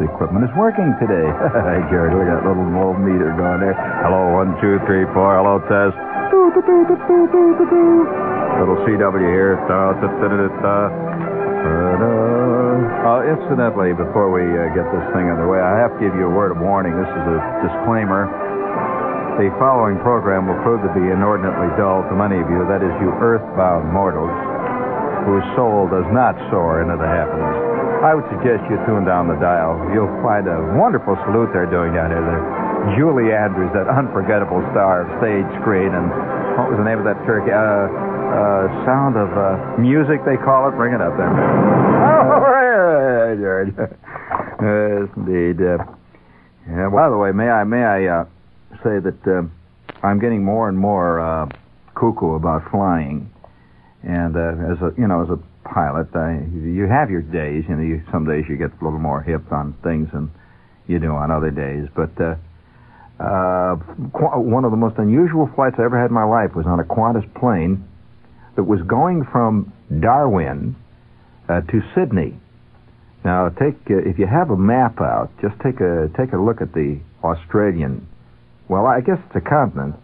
equipment is working today. hey, Jared, at that little meter going there. Hello, one, two, three, four. Hello, test. Little CW here. Uh, incidentally, before we uh, get this thing underway, I have to give you a word of warning. This is a disclaimer. The following program will prove to be inordinately dull to many of you, that is, you earthbound mortals, whose soul does not soar into the heavens. I would suggest you tune down the dial. You'll find a wonderful salute they're doing down here. There. Julie Andrews, that unforgettable star of stage screen, and what was the name of that turkey? Uh, uh, sound of uh, music, they call it. Bring it up there. Oh, right, George. yes, indeed. Uh, yeah, by the way, may I may I uh, say that uh, I'm getting more and more uh, cuckoo about flying, and as a you know as a pilot, I, you have your days. You know, you, some days you get a little more hip on things than you do on other days. But uh, uh, one of the most unusual flights I ever had in my life was on a Qantas plane that was going from Darwin uh, to Sydney. Now, take uh, if you have a map out, just take a take a look at the Australian. Well, I guess it's a continent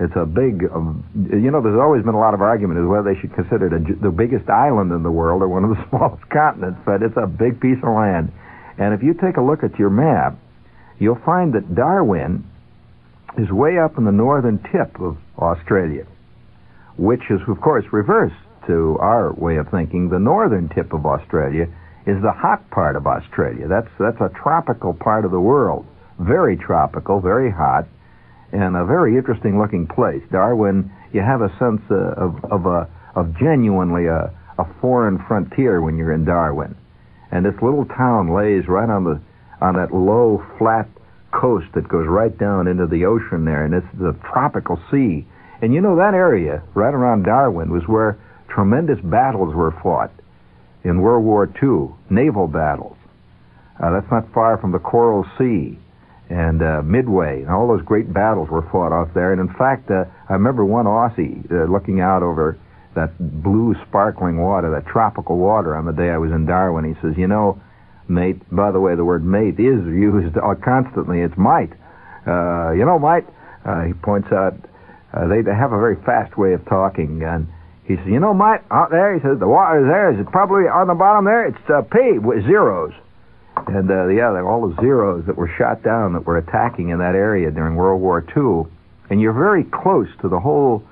it's a big, um, you know, there's always been a lot of argument as whether they should consider it a, the biggest island in the world or one of the smallest continents, but it's a big piece of land. And if you take a look at your map, you'll find that Darwin is way up in the northern tip of Australia, which is, of course, reverse to our way of thinking. The northern tip of Australia is the hot part of Australia. That's that's a tropical part of the world, very tropical, very hot and a very interesting looking place. Darwin, you have a sense uh, of of a of genuinely a, a foreign frontier when you're in Darwin, and this little town lays right on the on that low flat coast that goes right down into the ocean there, and it's the tropical sea. And you know that area right around Darwin was where tremendous battles were fought in World War II, naval battles. Uh, that's not far from the Coral Sea and uh, Midway, and all those great battles were fought off there. And in fact, uh, I remember one Aussie uh, looking out over that blue, sparkling water, that tropical water, on the day I was in Darwin. He says, "You know, mate. By the way, the word mate is used uh, constantly. It's might. Uh, you know, might." Uh, he points out they, have a very fast way of talking, and he says, "You know, might out there." He says, "The water there. Is probably on the bottom there? It's uh, P with zeros." And uh, yeah, all the zeros that were shot down that were attacking in that area during World War II. And you're very close to the whole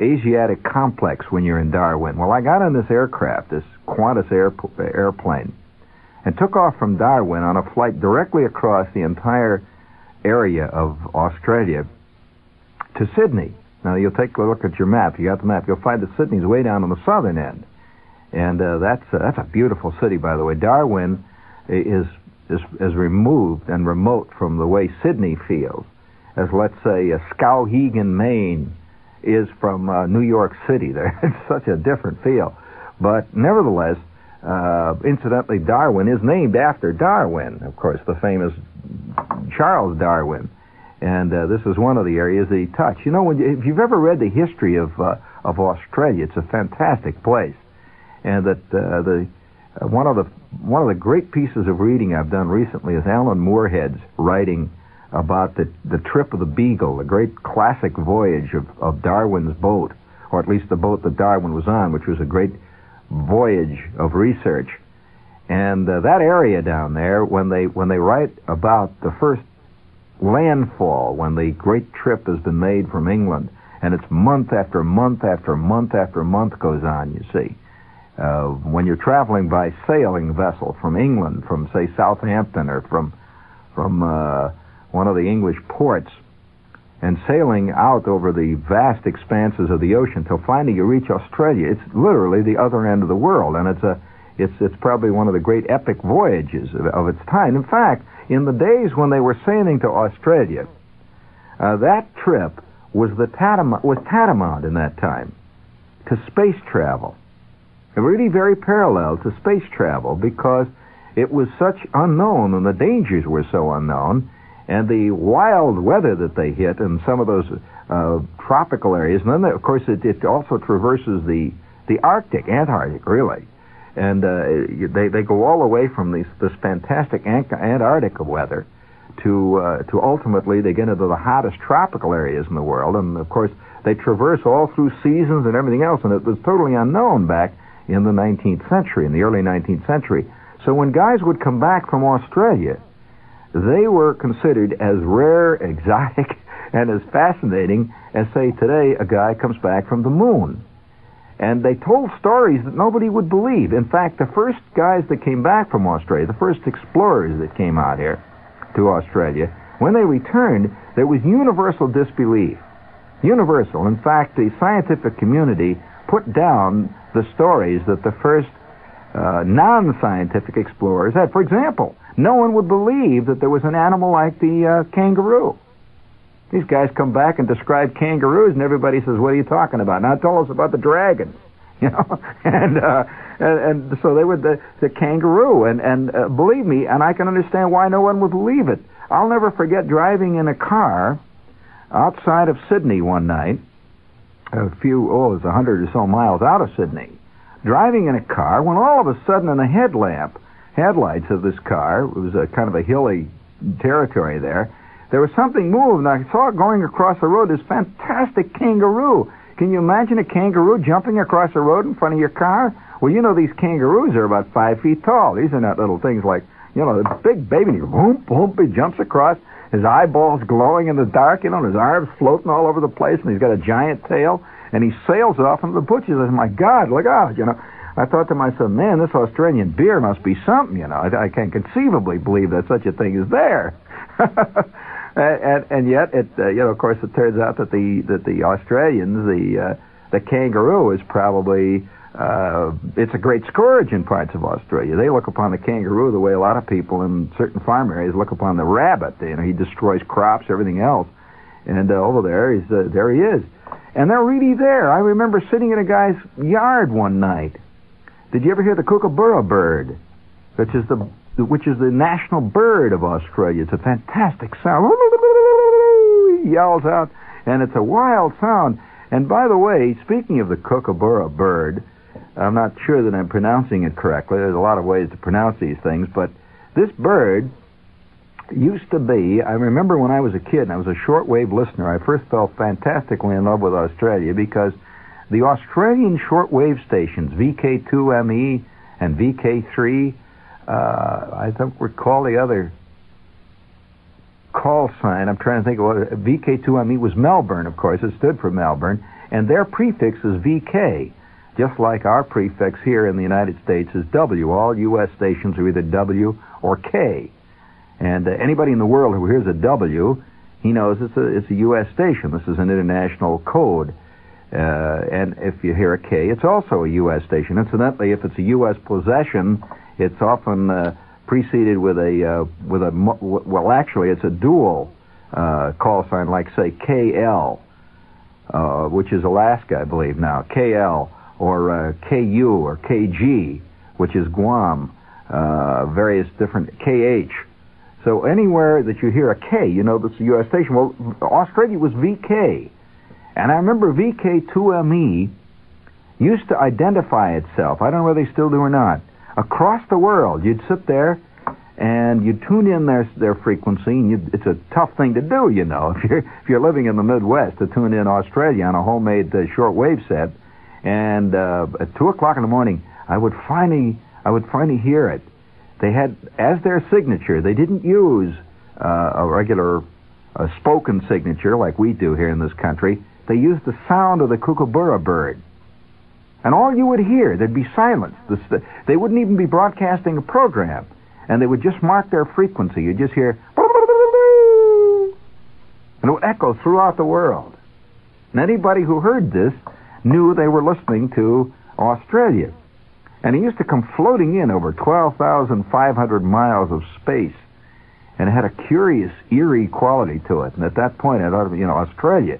Asiatic complex when you're in Darwin. Well, I got on this aircraft, this Qantas air, airplane, and took off from Darwin on a flight directly across the entire area of Australia to Sydney. Now, you'll take a look at your map. You got the map. You'll find that Sydney's way down on the southern end. And uh, that's, uh, that's a beautiful city, by the way. Darwin is, is, is removed and remote from the way Sydney feels, as let's say uh, Skowhegan, Maine is from uh, New York City. There, it's such a different feel. But nevertheless, uh, incidentally, Darwin is named after Darwin, of course, the famous Charles Darwin. And uh, this is one of the areas that he touched. You know, when if you've ever read the history of uh, of Australia, it's a fantastic place, and that uh, the one of the one of the great pieces of reading I've done recently is Alan Moorehead's writing about the the trip of the Beagle, the great classic voyage of, of Darwin's boat, or at least the boat that Darwin was on, which was a great voyage of research. And uh, that area down there, when they when they write about the first landfall, when the great trip has been made from England, and it's month after month after month after month goes on, you see uh, when you're traveling by sailing vessel from England, from say Southampton or from from uh, one of the English ports, and sailing out over the vast expanses of the ocean till finally you reach Australia. It's literally the other end of the world, and it's a it's it's probably one of the great epic voyages of, of its time. In fact, in the days when they were sailing to Australia, uh, that trip was the tantamount was tantamount in that time to space travel really very parallel to space travel because it was such unknown and the dangers were so unknown and the wild weather that they hit in some of those uh, tropical areas. And then, of course, it, it, also traverses the, the Arctic, Antarctic, really. and uh, they they go all the way from these this fantastic Antarctic weather to uh, to ultimately they get into the hottest tropical areas in the world, and of course they traverse all through seasons and everything else, and it was totally unknown back in the 19th century, in the early 19th century. So when guys would come back from Australia, they were considered as rare, exotic, and as fascinating as, say, today a guy comes back from the moon. And they told stories that nobody would believe. In fact, the first guys that came back from Australia, the first explorers that came out here to Australia, when they returned, there was universal disbelief. Universal. In fact, the scientific community put down the stories that the first uh, non scientific explorers had. For example, no one would believe that there was an animal like the uh, kangaroo. These guys come back and describe kangaroos, and everybody says, "What are you talking about?" Now tell us about the dragon, you know. and, uh, and and so they were the the kangaroo, and and uh, believe me, and I can understand why no one would believe it. I'll never forget driving in a car outside of Sydney one night, a few oh, it was a hundred or so miles out of Sydney, driving in a car when all of a sudden, in the headlamp headlights of this car, it was a kind of a hilly territory there there was something moved, and I saw it going across the road. This fantastic kangaroo. Can you imagine a kangaroo jumping across the road in front of your car? Well, you know these kangaroos are about five feet tall. These are not little things like, you know, the big baby. And boom, boom, he jumps across. His eyeballs glowing in the dark, you know, and his arms floating all over the place, and he's got a giant tail, and he sails off into the bushes. Said, my God, look out, you know. I thought to myself, man, this Australian beer must be something, you know. I, I can't conceivably believe that such a thing is there. and, and yet, it uh, you know, of course, it turns out that the that the Australians, the uh, the kangaroo, is probably uh, it's a great scourge in parts of Australia. They look upon the kangaroo the way a lot of people in certain farm areas look upon the rabbit. You know, he destroys crops, everything else, and uh, over there, he's uh, there he is, and they're really there. I remember sitting in a guy's yard one night. Did you ever hear the kookaburra bird, which is the which is the national bird of Australia. It's a fantastic sound. He yells out, and it's a wild sound. And by the way, speaking of the kookaburra bird, I'm not sure that I'm pronouncing it correctly. There's a lot of ways to pronounce these things, but this bird used to be, I remember when I was a kid and I was a shortwave listener, I first fell fantastically in love with Australia because the Australian shortwave stations, VK2ME and VK3, uh, I don't recall the other call sign. I'm trying to think of what VK2ME was Melbourne, of course. It stood for Melbourne, and their prefix is VK, just like our prefix here in the United States is W. All U.S. stations are either W or K. And uh, anybody in the world who hears a W, he knows it's a it's a U.S. station. This is an international code. Uh, and if you hear a K, it's also a U.S. station. Incidentally, if it's a U.S. possession, it's often uh, preceded with a uh, with a well, actually, it's a dual uh, call sign, like say KL, uh, which is Alaska, I believe now, KL or uh, KU or KG, which is Guam, uh, various different KH. So anywhere that you hear a K, you know that's a U.S. station. Well, Australia was VK, and I remember VK2ME used to identify itself. I don't know whether they still do or not across the world. You'd sit there and you tune in their their frequency, and you, it's a tough thing to do, you know, if you're if you're living in the Midwest to tune in Australia on a homemade uh, shortwave set. And uh, at two o'clock in the morning, I would finally I would finally hear it. They had as their signature. They didn't use uh, a regular uh, spoken signature like we do here in this country. They used the sound of the kookaburra bird. And all you would hear, there'd be silence. They wouldn't even be broadcasting a program. And they would just mark their frequency. You'd just hear, and it would echo throughout the world. And anybody who heard this knew they were listening to Australia. And he used to come floating in over 12,500 miles of space. And it had a curious, eerie quality to it. And at that point, it ought to be, you know, Australia.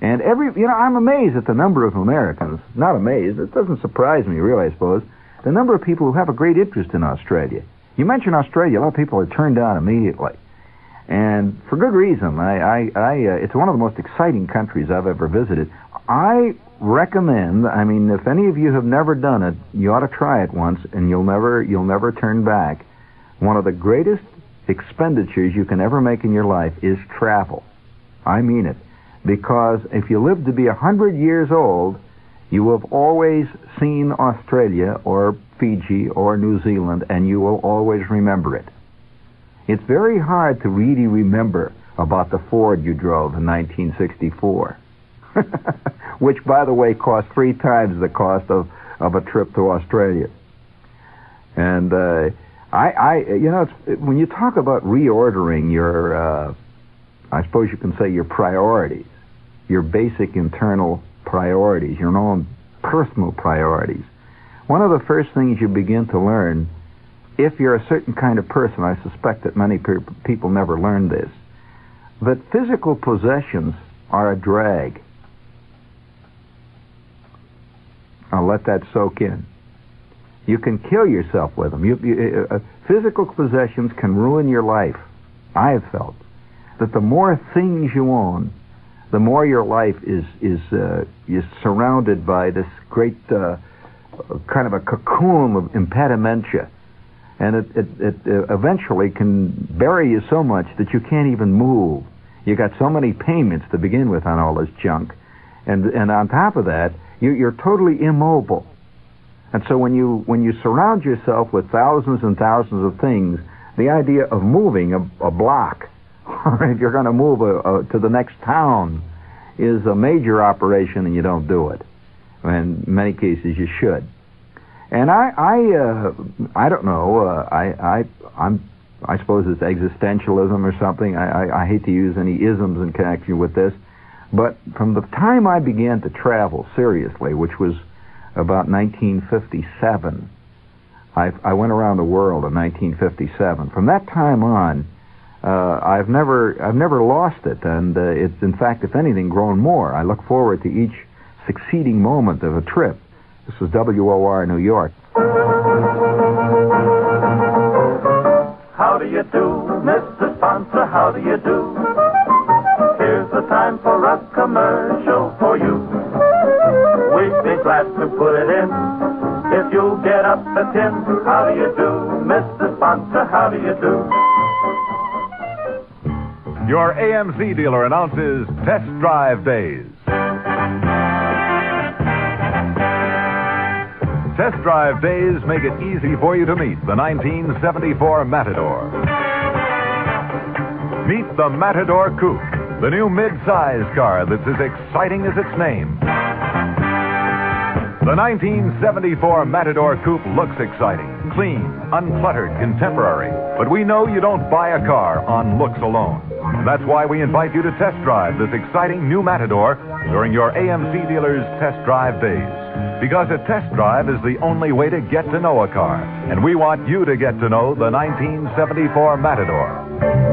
And every, you know, I'm amazed at the number of Americans. Not amazed. It doesn't surprise me, really, I suppose. The number of people who have a great interest in Australia. You mention Australia, a lot of people are turned down immediately. And for good reason. I, I, I uh, it's one of the most exciting countries I've ever visited. I recommend. I mean, if any of you have never done it, you ought to try it once, and you'll never you'll never turn back. One of the greatest expenditures you can ever make in your life is travel. I mean it, because if you live to be a hundred years old, you have always seen Australia or Fiji or New Zealand, and you will always remember it. It's very hard to really remember about the Ford you drove in 1964. which, by the way, cost three times the cost of, of a trip to Australia. And uh, I, I, you know, when you talk about reordering your, uh, I suppose you can say your priorities, your basic internal priorities, your own personal priorities. One of the first things you begin to learn, if you're a certain kind of person, I suspect that many pe- people never learn this, that physical possessions are a drag. I'll let that soak in. You can kill yourself with them. You, you, uh, uh, physical possessions can ruin your life. I have felt that the more things you own, the more your life is is uh, is surrounded by this great uh, kind of a cocoon of impedimenta, and it it, it uh, eventually can bury you so much that you can't even move. You got so many payments to begin with on all this junk, and and on top of that, you, you're totally immobile. And so when you when you surround yourself with thousands and thousands of things, the idea of moving a, a block, or if you're going to move a, a, to the next town, is a major operation, and you don't do it. In many cases, you should. And I I uh, I don't know. Uh, I I I'm I suppose it's existentialism or something. I, I I hate to use any isms in connection with this. But from the time I began to travel seriously, which was about 1957, I, I went around the world in 1957. From that time on, uh, I've never I've never lost it, and uh, it's in fact, if anything, grown more. I look forward to each succeeding moment of a trip. This is WOR New York. How do you do, Mr. Sponsor? How do you do? For a commercial for you. We'd be glad to put it in if you'll get up a tin. How do you do, Mr. Sponsor? How do you do? Your AMC dealer announces Test Drive Days. Test Drive Days make it easy for you to meet the 1974 Matador. Meet the Matador Coupe the new mid-size car that's as exciting as its name. The 1974 Matador Coupe looks exciting, clean, uncluttered, contemporary. But we know you don't buy a car on looks alone. That's why we invite you to test drive this exciting new Matador during your AMC dealer's test drive days. Because a test drive is the only way to get to know a car. And we want you to get to know the 1974 Matador.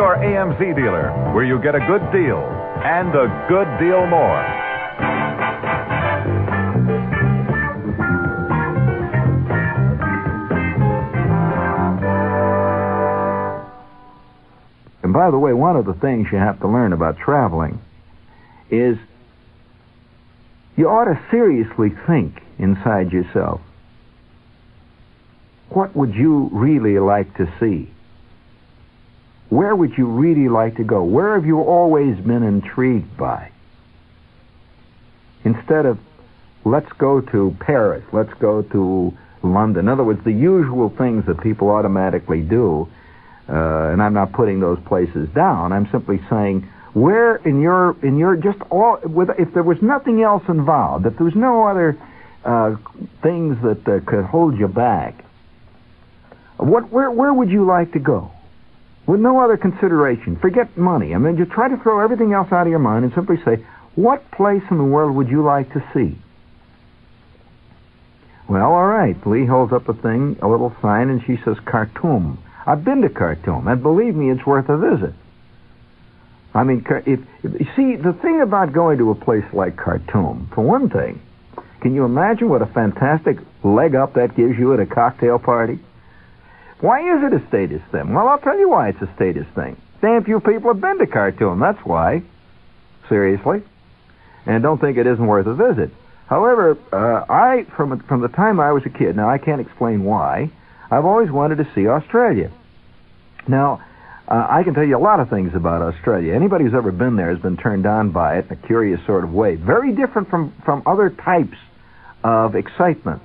Your AMC dealer where you get a good deal and a good deal more. And by the way, one of the things you have to learn about traveling is you ought to seriously think inside yourself what would you really like to see? Where would you really like to go? Where have you always been intrigued by? Instead of, let's go to Paris, let's go to London. In other words, the usual things that people automatically do, uh, and I'm not putting those places down. I'm simply saying, where in your in your just all with if there was nothing else involved, if there was no other uh, things that uh, could hold you back, what where where would you like to go? With no other consideration. Forget money. I mean, you try to throw everything else out of your mind and simply say, what place in the world would you like to see? Well, all right. Lee holds up a thing, a little sign, and she says Khartoum. I've been to Khartoum, and believe me, it's worth a visit. I mean, if, if see the thing about going to a place like Khartoum, for one thing, can you imagine what a fantastic leg up that gives you at a cocktail party? Why is it a status thing? Well, I'll tell you why it's a status thing. Damn few people have been to Khartoum, that's why. Seriously. and don't think it isn't worth a visit. However, uh, I from from the time I was a kid, now I can't explain why, I've always wanted to see Australia. Now, uh, I can tell you a lot of things about Australia. Anybody who's ever been there has been turned on by it in a curious sort of way. Very different from, from other types of excitement.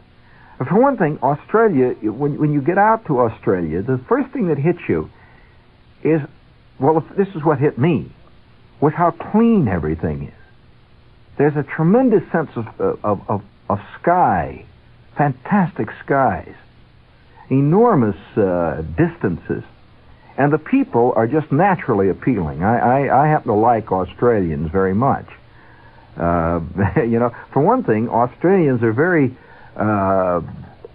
For one thing, Australia, when, when you get out to Australia, the first thing that hits you is, well, this is what hit me, was how clean everything is. There's a tremendous sense of, of, of, of sky, fantastic skies, enormous uh, distances and the people are just naturally appealing. I, I, I happen to like Australians very much. Uh, you know, for one thing, Australians are very uh,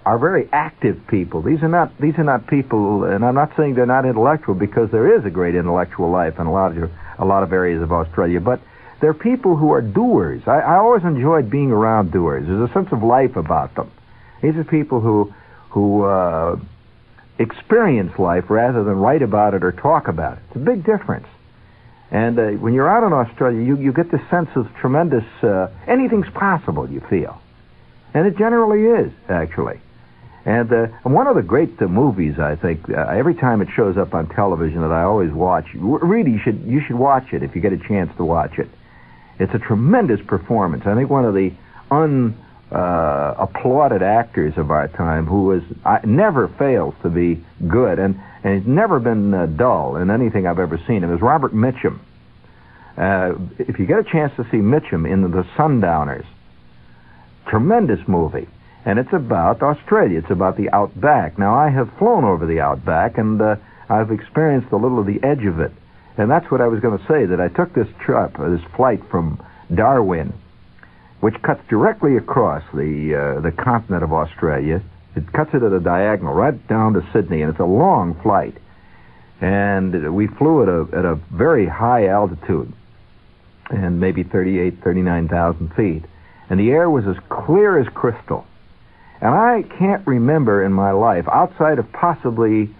are very active people. These are not these are not people, and I'm not saying they're not intellectual because there is a great intellectual life in a lot of a lot of areas of Australia, but they're people who are doers. I, I always enjoyed being around doers. There's a sense of life about them. These are people who who uh, experience life rather than write about it or talk about it. It's a big difference. And uh, when you're out in Australia, you, you get the sense of tremendous, uh, anything's possible, you feel. And it generally is, actually. And uh, one of the great uh, movies, I think, uh, every time it shows up on television that I always watch, really, you should, you should watch it if you get a chance to watch it. It's a tremendous performance. I think one of the un uh, actors of our time who uh, never fails to be good and, and he's never been uh, dull in anything I've ever seen him is Robert Mitchum. Uh, if you get a chance to see Mitchum in The Sundowners, tremendous movie. And it's about Australia. It's about the outback. Now, I have flown over the outback and uh, I've experienced a little of the edge of it. And that's what I was going to say, that I took this trip, uh, this flight from Darwin which cuts directly across the uh, the continent of Australia. It cuts it at a diagonal right down to Sydney, and it's a long flight. And we flew at a at a very high altitude, and maybe 38, 39,000 feet, and the air was as clear as crystal. And I can't remember in my life, outside of possibly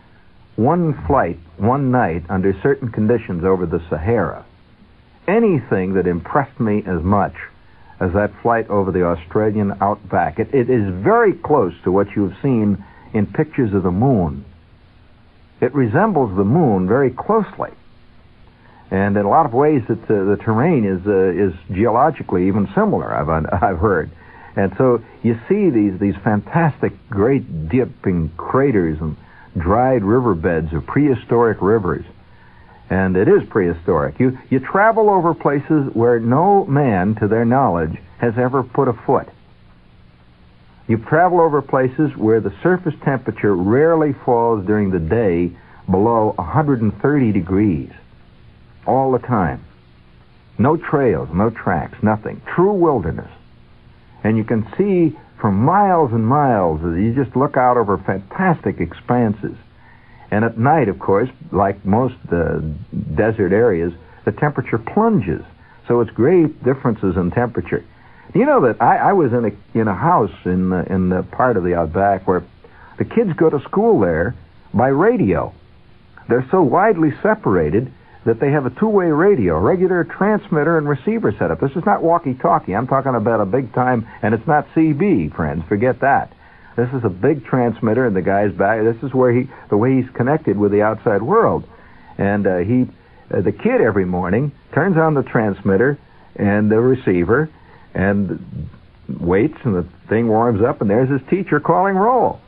one flight, one night, under certain conditions over the Sahara, anything that impressed me as much as that flight over the Australian outback. It, it is very close to what you've seen in pictures of the moon. It resembles the moon very closely. And in a lot of ways, uh, the terrain is, uh, is geologically even similar, I've, I've heard. And so you see these, these fantastic, great dipping craters and dried riverbeds of prehistoric rivers and it is prehistoric. You, you travel over places where no man, to their knowledge, has ever put a foot. You travel over places where the surface temperature rarely falls during the day below 130 degrees all the time. No trails, no tracks, nothing. True wilderness. And you can see for miles and miles as you just look out over fantastic expanses. And at night, of course, like most uh, desert areas, the temperature plunges. So it's great differences in temperature. You know that I, I was in a in a house in the, in the part of the outback where the kids go to school there by radio. They're so widely separated that they have a two-way radio, a regular transmitter and receiver setup. This is not walkie-talkie. I'm talking about a big time, and it's not CB, friends. Forget that. This is a big transmitter in the guy's back. This is where he, the way he's connected with the outside world. And uh, he, uh, the kid every morning turns on the transmitter and the receiver and waits and the thing warms up and there's his teacher calling roll.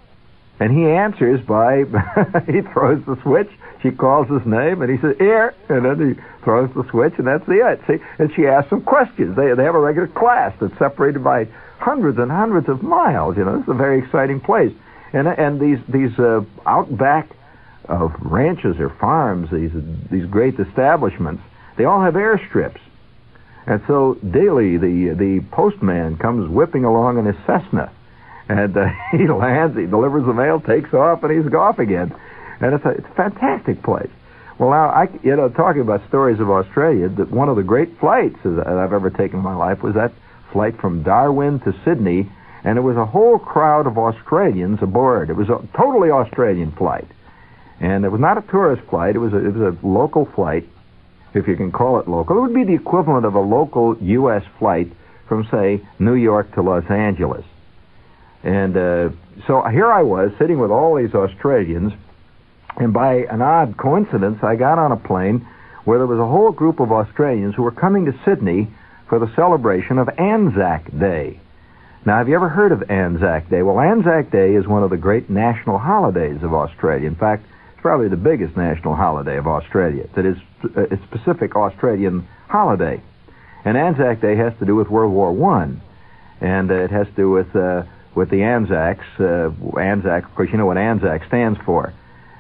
And he answers by, he throws the switch, she calls his name, and he says, here, and then he throws the switch, and that's the it. See? And she asks some questions. They, they have a regular class that's separated by hundreds and hundreds of miles. You know, It's a very exciting place. And and these these uh, outback of ranches or farms, these these great establishments, they all have airstrips. And so daily the the postman comes whipping along in his Cessna, and uh, he lands, he delivers the mail, takes off, and he's off again. And it's a it's a fantastic place. Well, now I you know talking about stories of Australia, that one of the great flights that I've ever taken in my life was that flight from Darwin to Sydney, and it was a whole crowd of Australians aboard. It was a totally Australian flight. And it was not a tourist flight, it was a, it was a local flight. if you can call it local. It would be the equivalent of a local U.S. flight from, say, New York to Los Angeles. And uh, so here I was sitting with all these Australians, and by an odd coincidence, I got on a plane where there was a whole group of Australians who were coming to Sydney for the celebration of Anzac Day. Now, have you ever heard of Anzac Day? Well, Anzac Day is one of the great national holidays of Australia. In fact, it's probably the biggest national holiday of Australia. That is a specific Australian holiday. And Anzac Day has to do with World War One, and uh, it has to do with uh, with the Anzacs. Uh, Anzac, of course, you know what Anzac stands for.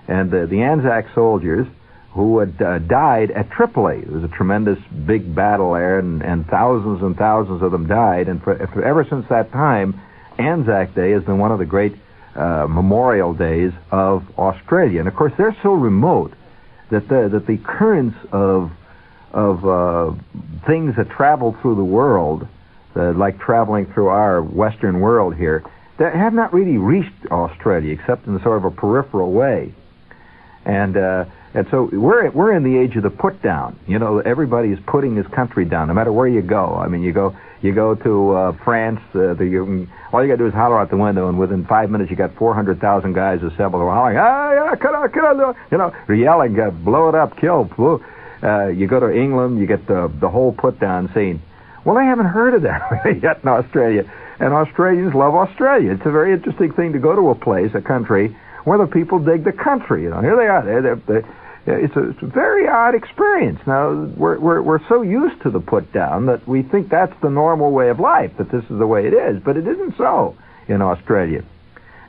And uh, the Anzac soldiers who had uh, died at Gallipoli. It was a tremendous big battle there, and, and thousands and thousands of them died. And for, for, ever since that time, Anzac Day has been one of the great uh, memorial days of Australia. And of course, they're so remote that the, that the currents of of uh, things that travel through the world, uh, like traveling through our Western world here, that have not really reached Australia except in sort of a peripheral way. And uh, and so we're we're in the age of the put down. You know, everybody is putting his country down, no matter where you go. I mean, you go you go to uh, France, uh, the, you, all you got to do is holler out the window, and within five minutes you got four hundred thousand guys assembled, hollering, ah, yeah, cut out, cut out, you know, yelling, uh, blow it up, kill. Uh, you go to England, you get the the whole put down scene. Well, I haven't heard of that yet in Australia, and Australians love Australia. It's a very interesting thing to go to a place, a country where the people dig the country. You know, here they are. They're, they're, they're it's a, it's a very odd experience. Now we're, we're we're so used to the put down that we think that's the normal way of life, that this is the way it is, but it isn't so in Australia.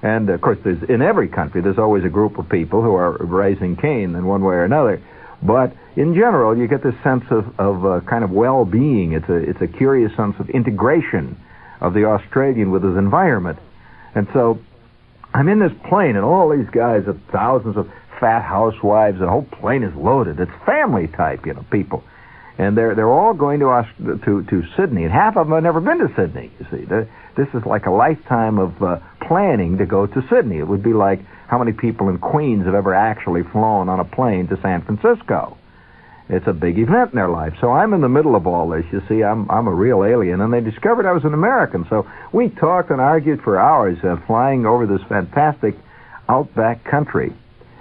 And of course, there's in every country there's always a group of people who are raising Cain in one way or another. But in general, you get this sense of of uh, kind of well-being. It's a it's a curious sense of integration of the Australian with his environment. And so I'm in this plane, and all these guys, are thousands of fat housewives. The whole plane is loaded. It's family type, you know, people, and they're they're all going to to to Sydney, and half of them have never been to Sydney. You see, this is like a lifetime of uh, planning to go to Sydney. It would be like how many people in Queens have ever actually flown on a plane to San Francisco. It's a big event in their life. So I'm in the middle of all this. You see, I'm I'm a real alien, and they discovered I was an American. So we talked and argued for hours, uh, flying over this fantastic outback country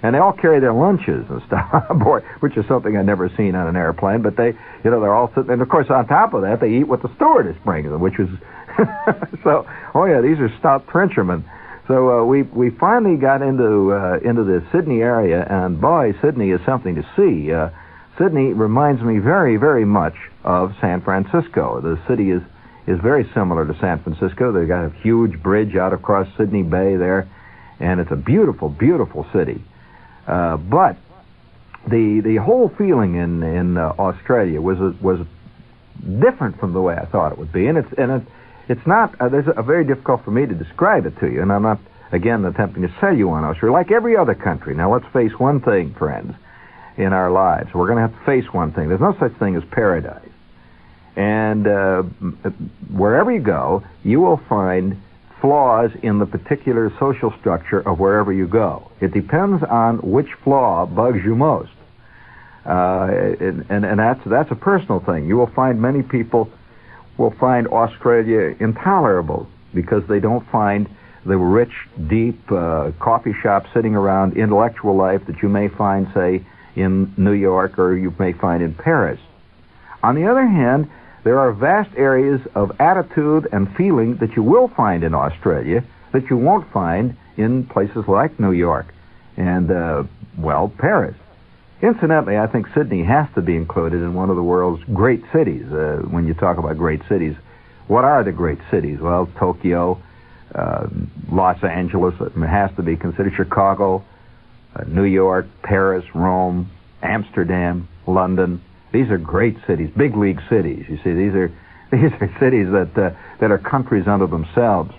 and they all carry their lunches and stuff on board, which is something I've never seen on an airplane. But they, you know, they're all sitting, and of course, on top of that, they eat what the stewardess brings them, which is so. Oh yeah, these are stout Frenchman. So uh, we we finally got into uh, into the Sydney area, and boy, Sydney is something to see. Uh, Sydney reminds me very very much of San Francisco. The city is is very similar to San Francisco. They've got a huge bridge out across Sydney Bay there, and it's a beautiful beautiful city. Uh, but the the whole feeling in in uh, Australia was was different from the way I thought it would be, and it's and it, it's not. Uh, there's a, very difficult for me to describe it to you, and I'm not again attempting to sell you on Australia like every other country. Now let's face one thing, friends, in our lives, we're going to have to face one thing. There's no such thing as paradise, and uh, wherever you go, you will find flaws in the particular social structure of wherever you go. It depends on which flaw bugs you most. Uh, and, and, and that's, that's a personal thing. You will find many people will find Australia intolerable because they don't find the rich, deep uh, coffee shop sitting around intellectual life that you may find, say, in New York or you may find in Paris. On the other hand, there are vast areas of attitude and feeling that you will find in Australia that you won't find in places like New York and, uh, well, Paris. Incidentally, I think Sydney has to be included in one of the world's great cities. Uh, when you talk about great cities, what are the great cities? Well, Tokyo, uh, Los Angeles has to be considered. Chicago, uh, New York, Paris, Rome, Amsterdam, London. These are great cities, big league cities. You see, these are these are cities that uh, that are countries unto themselves.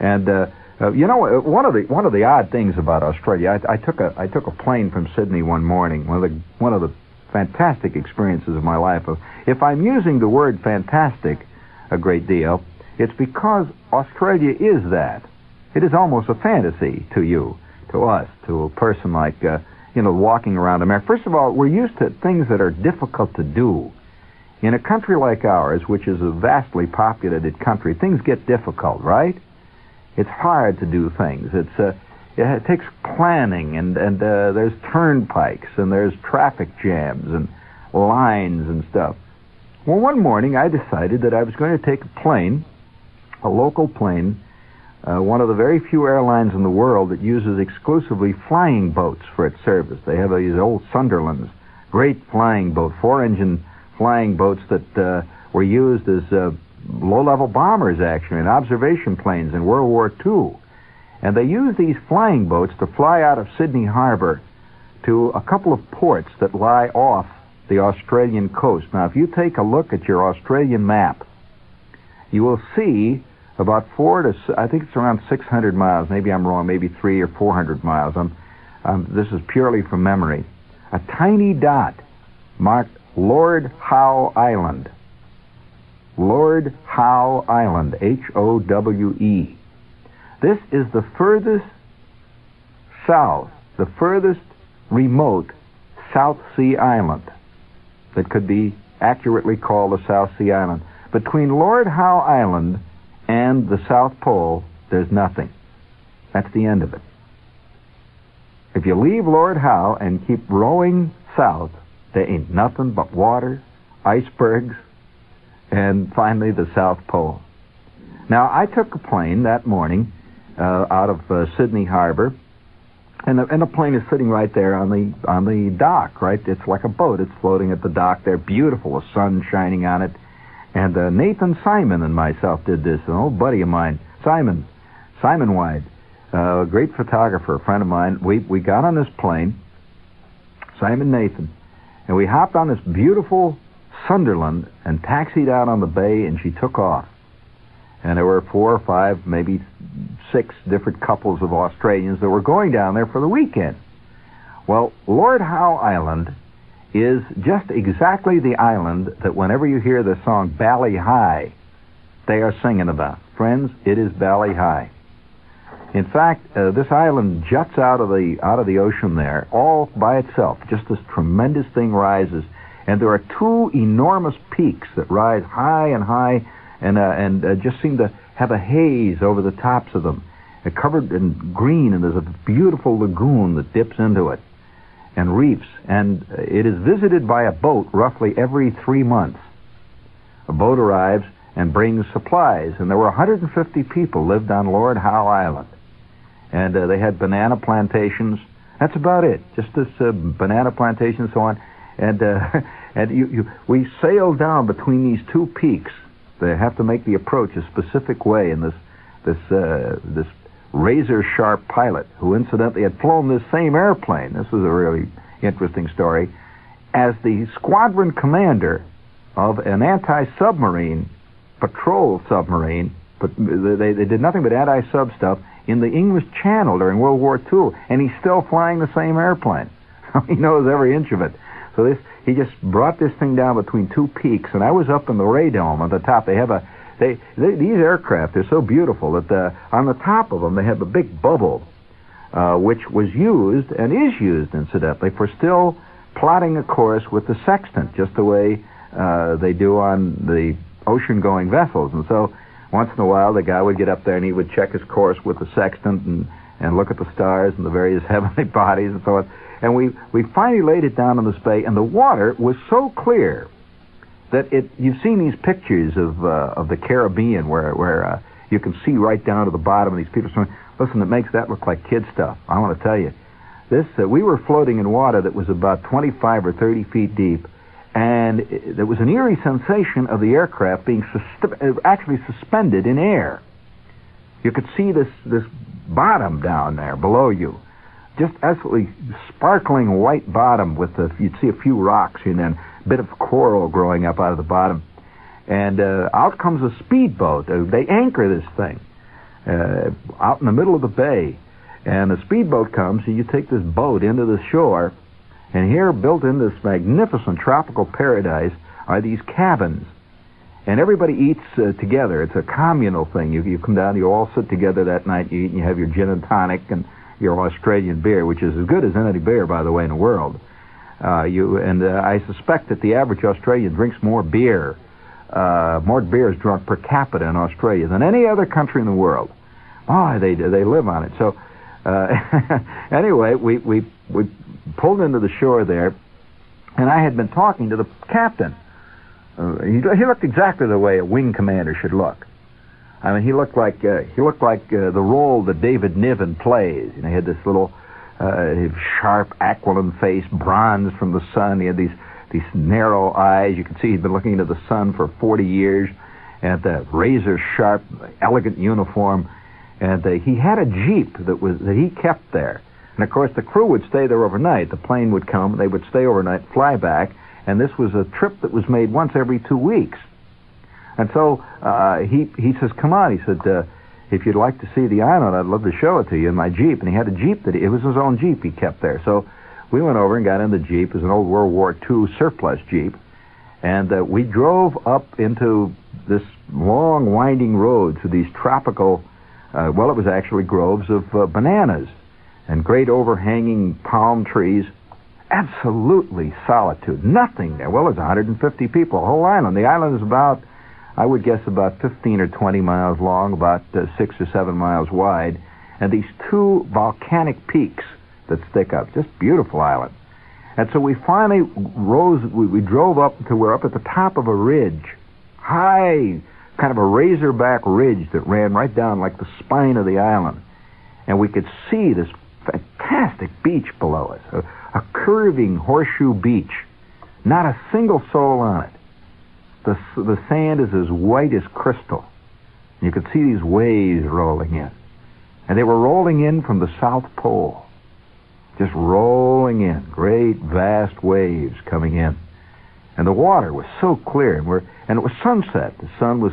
And uh, uh, you know, one of the one of the odd things about Australia, I, I took a I took a plane from Sydney one morning. One of the one of the fantastic experiences of my life. Of if I'm using the word fantastic a great deal, it's because Australia is that. It is almost a fantasy to you, to us, to a person like uh, you know, walking around America. First of all, we're used to things that are difficult to do. In a country like ours, which is a vastly populated country, things get difficult, right? It's hard to do things. It's uh, it takes planning, and and uh, there's turnpikes, and there's traffic jams, and lines and stuff. Well, one morning I decided that I was going to take a plane, a local plane, uh, one of the very few airlines in the world that uses exclusively flying boats for its service. They have these old Sunderlands, great flying boat, four-engine flying boats that uh, were used as uh, low-level bombers, actually, and observation planes in World War II. And they used these flying boats to fly out of Sydney Harbor to a couple of ports that lie off the Australian coast. Now, if you take a look at your Australian map, you will see about four to, I think it's around 600 miles. Maybe I'm wrong, maybe three or 400 miles. I'm, um, this is purely from memory. A tiny dot marked Lord Howe Island. Lord Howe Island, H O W E. This is the furthest south, the furthest remote South Sea Island that could be accurately called a South Sea Island. Between Lord Howe Island and the South Pole, there's nothing. That's the end of it. If you leave Lord Howe and keep rowing south, there ain't nothing but water, icebergs, and finally the South Pole. Now, I took a plane that morning uh, out of uh, Sydney Harbor, and the, and the plane is sitting right there on the on the dock. Right, it's like a boat. It's floating at the dock there, beautiful, the sun shining on it. And uh, Nathan Simon and myself did this. An old buddy of mine, Simon, Simon Wide, uh, a great photographer, a friend of mine. We we got on this plane, Simon Nathan, and we hopped on this beautiful Sunderland and taxied out on the bay, and she took off. And there were four or five, maybe six different couples of Australians that were going down there for the weekend. Well, Lord Howe Island is just exactly the island that whenever you hear the song Bali Ha'i, they are singing about. Friends, it is Bali Ha'i. In fact, uh, this island juts out of the out of the ocean there, all by itself. Just this tremendous thing rises, and there are two enormous peaks that rise high and high, and uh, and uh, just seem to have a haze over the tops of them, uh, covered in green, and there's a beautiful lagoon that dips into it, and reefs, and it is visited by a boat roughly every three months. A boat arrives and brings supplies, and there were 150 people lived on Lord Howe Island and uh, they had banana plantations. That's about it. Just this uh, banana plantation and so on. And uh, and you, you, we sailed down between these two peaks. They have to make the approach a specific way, in this this uh, this razor sharp pilot, who incidentally had flown this same airplane. This was a really interesting story. As the squadron commander of an anti-submarine patrol submarine, but they, they did nothing but anti-sub stuff in the English Channel during World War II, and he's still flying the same airplane. he knows every inch of it. So this, he just brought this thing down between two peaks, and I was up in the radome at the top. They have a, they, they these aircraft are so beautiful that the, on the top of them they have a big bubble, uh, which was used and is used, incidentally, for still plotting a course with the sextant, just the way uh, they do on the ocean-going vessels. And so once in a while, the guy would get up there and he would check his course with the sextant and, and look at the stars and the various heavenly bodies and so on. And we, we finally laid it down in this bay, and the water was so clear that it. You've seen these pictures of uh, of the Caribbean where where uh, you can see right down to the bottom of these people swimming. Listen, it makes that look like kid stuff. I want to tell you, this uh, we were floating in water that was about 25 or 30 feet deep, and there was an eerie sensation of the aircraft being sus- uh, actually suspended in air. You could see this this bottom down there below you, just absolutely sparkling white bottom with the you'd see a few rocks and then bit of coral growing up out of the bottom, and uh, out comes a speedboat. Uh, they anchor this thing uh, out in the middle of the bay, and the speedboat comes and you take this boat into the shore and here, built in this magnificent tropical paradise, are these cabins. And everybody eats uh, together. It's a communal thing. You, you come down, you all sit together that night, you eat, and you have your gin and tonic, and, your Australian beer, which is as good as any beer, by the way, in the world. Uh, you and uh, I suspect that the average Australian drinks more beer, uh, more beer is drunk per capita in Australia than any other country in the world. Oh, they they live on it. So uh, anyway, we we we pulled into the shore there, and I had been talking to the captain. Uh, he, he looked exactly the way a wing commander should look. I mean, he looked like uh, he looked like the role that David Niven plays. You know, he had this little uh, sharp, aquiline face, bronze from the sun. He had these these narrow eyes. You could see he'd been looking into the sun for 40 years, and the razor sharp, elegant uniform. And uh, he had a jeep that was that he kept there. And of course, the crew would stay there overnight. The plane would come, they would stay overnight, fly back, and this was a trip that was made once every two weeks. And so uh, he he says, "Come on," he said. If you'd like to see the island, I'd love to show it to you in my Jeep. And he had a Jeep that he, it was his own Jeep he kept there. So we went over and got in the Jeep. It was an old World War II surplus Jeep. And uh, we drove up into this long, winding road through these tropical, uh, well, it was actually groves of uh, bananas and great overhanging palm trees. Absolutely solitude. Nothing there. Well, there's 150 people, the whole island. The island is about I would guess about 15 or 20 miles long, about uh, six or seven miles wide, and these two volcanic peaks that stick up. Just beautiful island. And so we finally rose, we, we drove up until we're up at the top of a ridge, high, kind of a razorback ridge that ran right down like the spine of the island. And we could see this fantastic beach below us, a, a curving horseshoe beach. Not a single soul on it. The, the sand is as white as crystal. You could see these waves rolling in. And they were rolling in from the South Pole. Just rolling in. Great, vast waves coming in. And the water was so clear. And, we're, and it was sunset. The sun was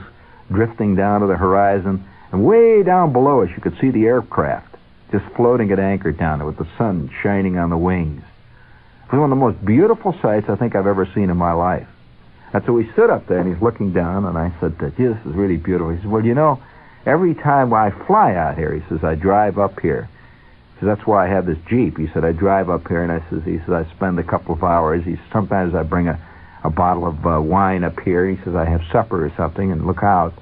drifting down to the horizon. And way down below us, you could see the aircraft just floating at anchor down there with the sun shining on the wings. It was one of the most beautiful sights I think I've ever seen in my life. And so we stood up there, and he's looking down, and I said, this is really beautiful. He said, well, you know, every time I fly out here, he says, I drive up here. He says, that's why I have this Jeep. He said, I drive up here, and I says, he says, I spend a couple of hours. He says, sometimes I bring a, a bottle of uh, wine up here. He says, I have supper or something, and look out.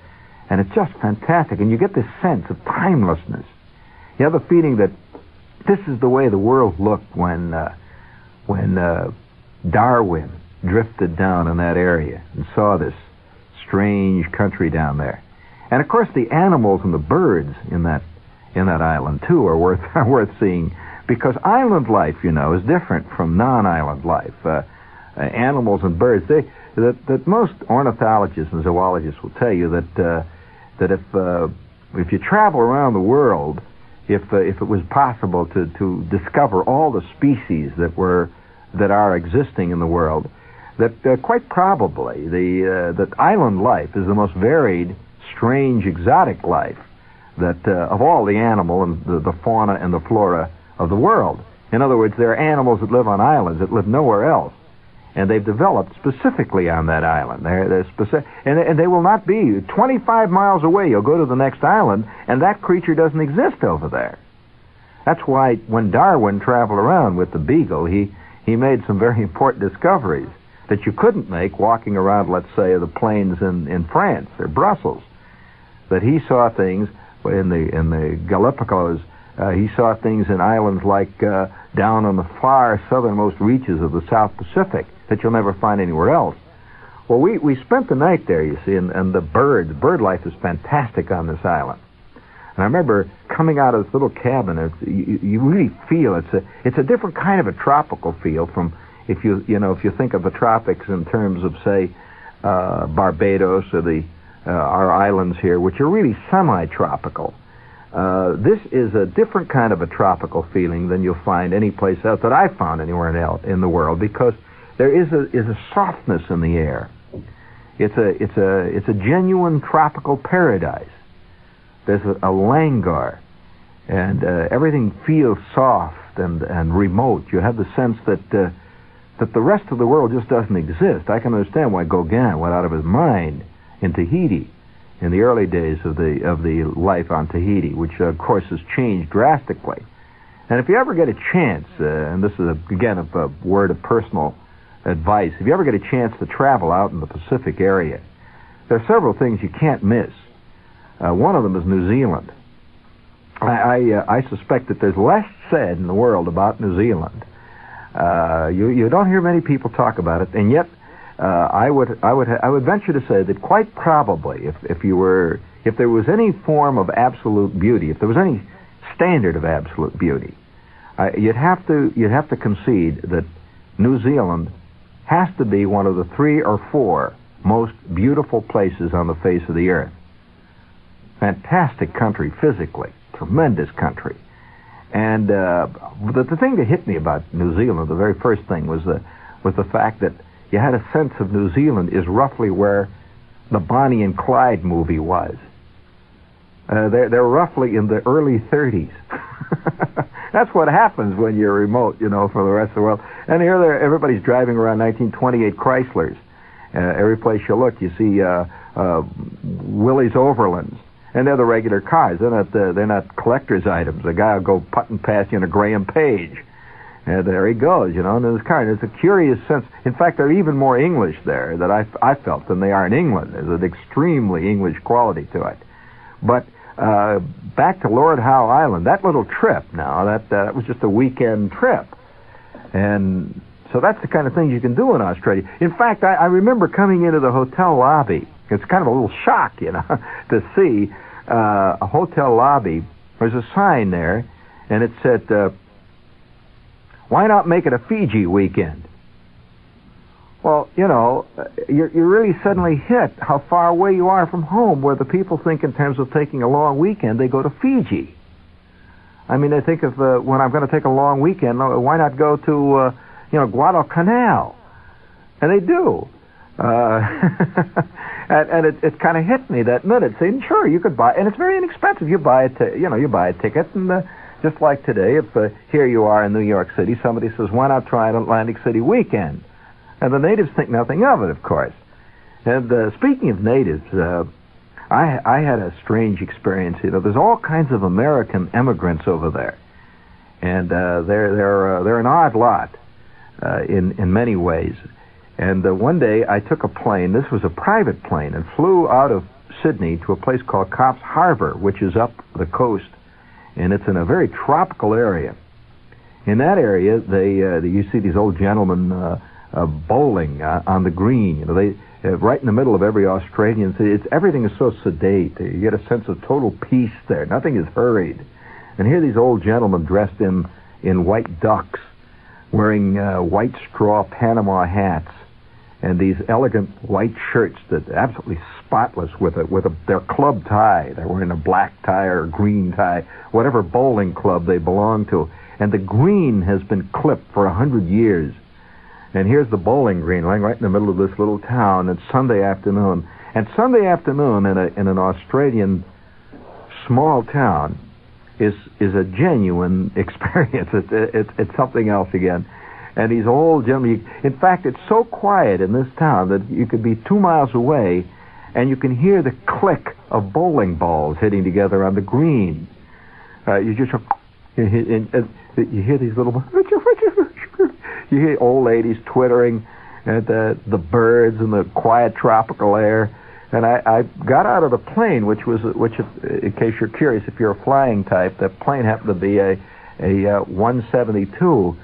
And it's just fantastic. And you get this sense of timelessness. You have the feeling that this is the way the world looked when, uh, when uh, Darwin drifted down in that area and saw this strange country down there. And of course, the animals and the birds in that in that island too are worth are worth seeing because island life, you know, is different from non-island life. Uh, uh, animals and birds, they that that most ornithologists and zoologists will tell you that uh, that if uh, if you travel around the world, if uh, if it was possible to to discover all the species that were that are existing in the world, that uh, quite probably the uh, that island life is the most varied, strange, exotic life that uh, of all the animal and the, the, fauna and the flora of the world. In other words, there are animals that live on islands that live nowhere else, and they've developed specifically on that island. They're, they're specific, and, and they will not be 25 miles away. You'll go to the next island, and that creature doesn't exist over there. That's why when Darwin traveled around with the beagle, he he made some very important discoveries that you couldn't make walking around, let's say, the plains in, in France or Brussels. That he saw things in the in the Galapagos. Uh, he saw things in islands like uh, down on the far southernmost reaches of the South Pacific that you'll never find anywhere else. Well, we, we spent the night there, you see, and, and the birds, bird life is fantastic on this island. And I remember coming out of this little cabin, it's, you, you really feel it's a it's a different kind of a tropical feel from if you you know if you think of the tropics in terms of say uh, Barbados or the uh, our islands here, which are really semi-tropical. Uh, this is a different kind of a tropical feeling than you'll find any place else that I've found anywhere else in the world because there is a is a softness in the air. It's a it's a it's a genuine tropical paradise. There's a, a languor, and uh, everything feels soft and and remote. You have the sense that uh, that the rest of the world just doesn't exist. I can understand why Gauguin went out of his mind in Tahiti in the early days of the of the life on Tahiti, which of course has changed drastically. And if you ever get a chance, uh, and this is, a, again, a, a word of personal advice, if you ever get a chance to travel out in the Pacific area, there are several things you can't miss. Uh, one of them is New Zealand. I, I, uh, I suspect that there's less said in the world about New Zealand. Uh, you, you don't hear many people talk about it, and yet uh, I would I would I would venture to say that quite probably, if if you were if there was any form of absolute beauty, if there was any standard of absolute beauty, uh, you'd have to you'd have to concede that New Zealand has to be one of the three or four most beautiful places on the face of the earth. Fantastic country physically, tremendous country. And uh, the, the thing that hit me about New Zealand, the very first thing, was the was the fact that you had a sense of New Zealand is roughly where the Bonnie and Clyde movie was. Uh, they're, they're roughly in the early 30s. That's what happens when you're remote, you know, from the rest of the world. And here, there, everybody's driving around 1928 Chryslers. Uh, every place you look, you see uh, uh, Willys Overlands, and they're the regular cars. They're not uh, they're not collector's items. A guy will go putting past you in a Graham-Paige. And there he goes, you know, in his car. And there's a curious sense. In fact, they're even more English there that I, I felt than they are in England. There's an extremely English quality to it. But uh, back to Lord Howe Island, that little trip now, that, uh, that was just a weekend trip. And so that's the kind of thing you can do in Australia. In fact, I, I remember coming into the hotel lobby. It's kind of a little shock, you know, to see uh, a hotel lobby. There's a sign there, and it said, uh, "Why not make it a Fiji weekend?" Well, you know, you're, you're really suddenly hit how far away you are from home, where the people think in terms of taking a long weekend, they go to Fiji. I mean, they think of uh, when I'm going to take a long weekend, why not go to, uh, you know, Guadalcanal? And they do. Uh, and, and it, it kind of hit me that minute, saying, sure, you could buy, and it's very inexpensive. You buy a, t- you know, you buy a ticket, and uh, just like today, if uh, here you are in New York City, somebody says, why not try an Atlantic City weekend? And the natives think nothing of it, of course. And uh, speaking of natives, uh, I, I had a strange experience. You know, there's all kinds of American immigrants over there, and uh, they're they're uh, they're an odd lot uh, in in many ways. And uh, one day I took a plane. This was a private plane, and flew out of Sydney to a place called Coffs Harbour, which is up the coast, and it's in a very tropical area. In that area, they uh, you see these old gentlemen. Uh, uh, bowling uh, on the green. You know, they uh, right in the middle of every Australian city. It's everything is so sedate. You get a sense of total peace there. Nothing is hurried. And here, these old gentlemen dressed in in white ducks, wearing uh, white straw Panama hats, and these elegant white shirts that absolutely spotless with a with a their club tie. They're wearing a black tie or a green tie, whatever bowling club they belong to. And the green has been clipped for a hundred years and here's the bowling green lying right in the middle of this little town. It's Sunday afternoon. And Sunday afternoon in, a, in an Australian small town is is a genuine experience. It's, it's, it's something else again. And these old gentlemen, in fact, it's so quiet in this town that you could be two miles away and you can hear the click of bowling balls hitting together on the green. Uh, you just you hear, you hear these little you hear old ladies twittering at the the birds and the quiet tropical air. And I, I got out of the plane, which was which, in case you're curious, if you're a flying type, the plane happened to be a a uh, 172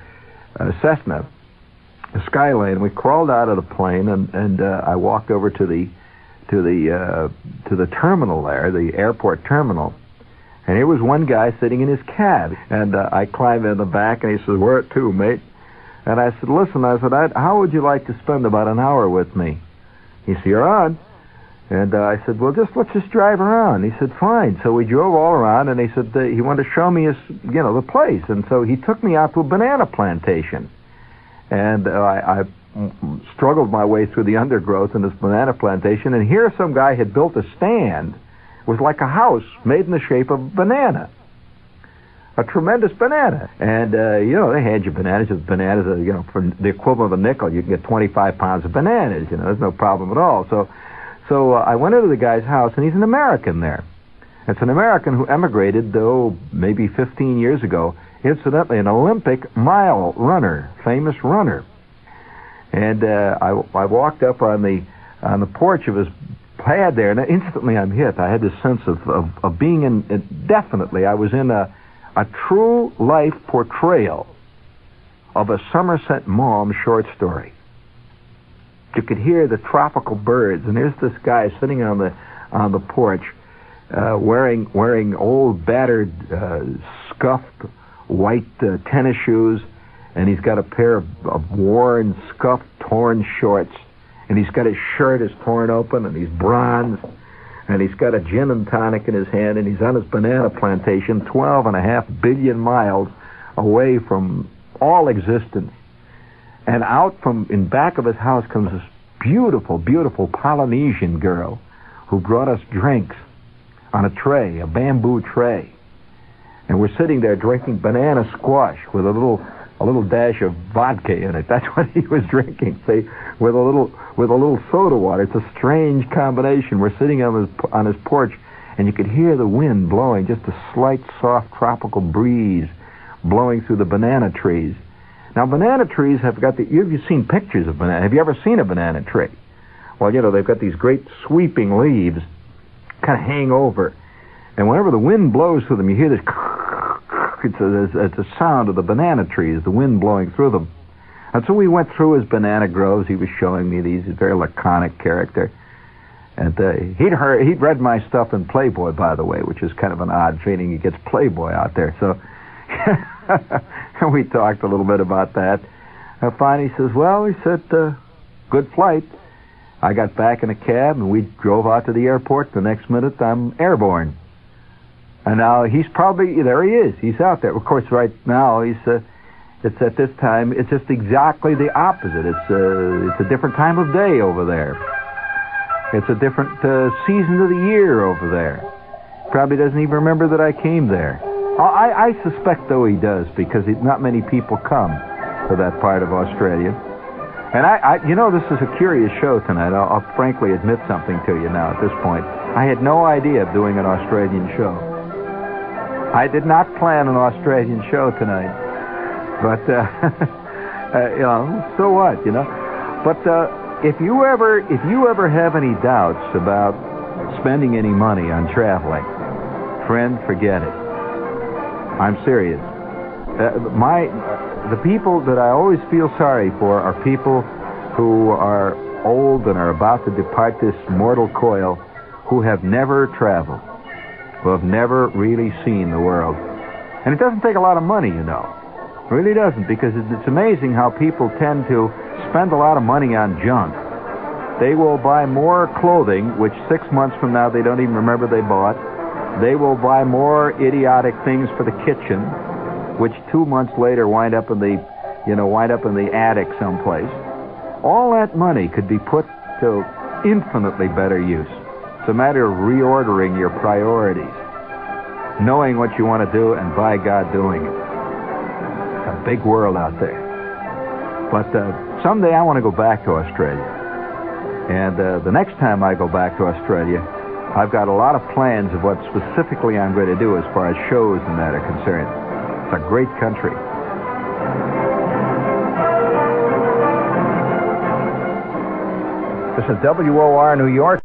uh, Cessna, Skylane. We crawled out of the plane, and and uh, I walked over to the to the uh, to the terminal there, the airport terminal. And here was one guy sitting in his cab, and uh, I climbed in the back, and he says, "Where to, mate?" And I said, listen, I said, I'd, how would you like to spend about an hour with me? He said, you're on. And uh, I said, well, just let's just drive around. He said, fine. So we drove all around, and he said uh, he wanted to show me his, you know, the place. And so he took me out to a banana plantation. And uh, I, I struggled my way through the undergrowth in this banana plantation, and here some guy had built a stand. It was like a house made in the shape of a banana a tremendous banana. And, uh, you know, they hand you bananas. If bananas are, you know, for the equivalent of a nickel, you can get 25 pounds of bananas. You know, there's no problem at all. So, so uh, I went into the guy's house, and he's an American there. It's an American who emigrated, oh, maybe 15 years ago. Incidentally, an Olympic mile runner, famous runner. And uh, I, I walked up on the on the porch of his pad there, and instantly I'm hit. I had this sense of, of, of being in, definitely, I was in a, a true life portrayal of a Somerset Maugham short story. You could hear the tropical birds, and there's this guy sitting on the on the porch, uh, wearing wearing old battered, uh, scuffed white uh, tennis shoes, and he's got a pair of, of worn, scuffed, torn shorts, and he's got his shirt is torn open, and he's bronzed, and he's got a gin and tonic in his hand, and he's on his banana plantation, twelve and a half billion miles away from all existence. And out from in back of his house comes this beautiful, beautiful Polynesian girl who brought us drinks on a tray, a bamboo tray. And we're sitting there drinking banana squash with a little a little dash of vodka in it. That's what he was drinking. See, with a little with a little soda water. It's a strange combination. We're sitting on his on his porch, and you could hear the wind blowing, just a slight, soft tropical breeze blowing through the banana trees. Now, banana trees have got the. You've seen pictures of banana. Have you ever seen a banana tree? Well, you know they've got these great sweeping leaves, kind of hang over, and whenever the wind blows through them, you hear this. It's a, it's a sound of the banana trees, the wind blowing through them. And so we went through his banana groves. He was showing me these. He's very laconic character. And uh, he'd heard, he'd read my stuff in Playboy, by the way, which is kind of an odd feeling. He gets Playboy out there. So we talked a little bit about that. Uh, finally, he says, "Well," he said, uh, "good flight." I got back in a cab and we drove out to the airport. The next minute, I'm airborne. And now he's probably there. He is. He's out there. Of course, right now he's. Uh, it's at this time. It's just exactly the opposite. It's uh, it's a different time of day over there. It's a different uh, season of the year over there. Probably doesn't even remember that I came there. I, I suspect, though, he does because it, not many people come to that part of Australia. And I, I, you know, this is a curious show tonight. I'll, I'll frankly admit something to you now at this point. I had no idea of doing an Australian show. I did not plan an Australian show tonight. But, uh, uh, you know, so what, you know? But uh, if you ever, if you ever have any doubts about spending any money on traveling, friend, forget it. I'm serious. Uh, my the people that I always feel sorry for are people who are old and are about to depart this mortal coil, who have never traveled, who have never really seen the world. And it doesn't take a lot of money, you know. It really doesn't, because it's amazing how people tend to spend a lot of money on junk. They will buy more clothing, which six months from now they don't even remember they bought they will buy more idiotic things for the kitchen, which two months later wind up in the, you know, wind up in the attic someplace. All that money could be put to infinitely better use. It's a matter of reordering your priorities, knowing what you want to do, and by God, doing it. It's a big world out there. But uh, someday I want to go back to Australia. And uh, the next time I go back to Australia, I've got a lot of plans of what specifically I'm going to do as far as shows and that are concerned. It's a great country. This is WOR New York.